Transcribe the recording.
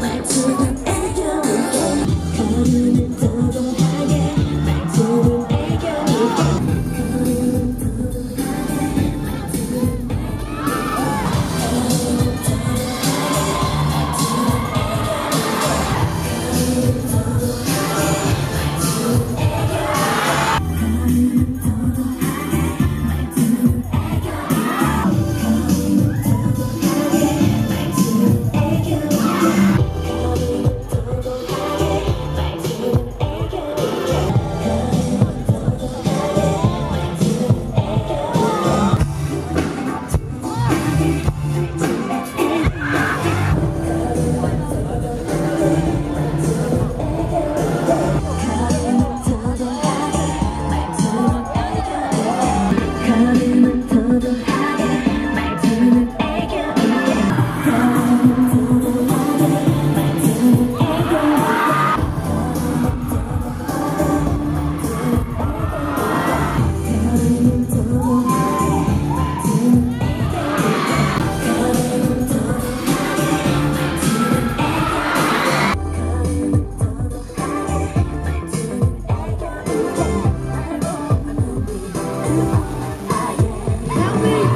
Let's